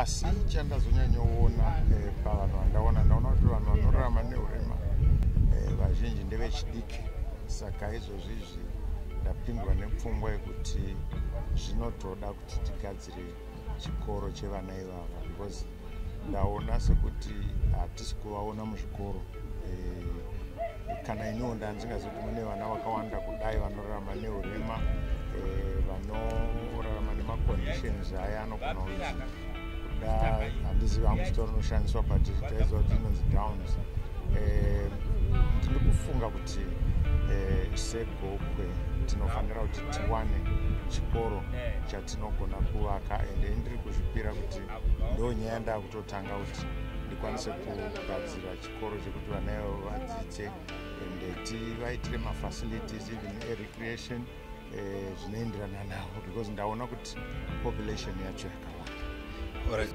asi. Chandazonyanyoona eh, pavanhu vandaona ndaona kuti vanhu vanorarama neurema eh, vazhinji ndevechidiki. Saka izvozvizvi ndapindwa nepfungwa yekuti zvinotoda kuti tigadzire chikoro chevana ivava because ndaona sekuti hatisi kuvaona muzvikoro. Eh, kana iniwo ndanzingazi kuti mune vana vakawanda kudai vanorarama neurema eh, vanorarama nemaconditions aya anogona kuda handizivi hangu chito rinoshandiswa but taiziva kuti inonzi downs. Eh, ndiri kufunga kuti segokwe tinofanira kuti tiwane chikoro chatinogona kuvaka ende ndiri kuzvipira kuti ndo nyaya ndaa kutotanga kuti ndikwanise kugadzira chikoro chekuti vana ivo vadzidze ende tivaitire mafacilities even erecreation zvinoenderana navo because ndaona kuti population yacho yakawanda All right.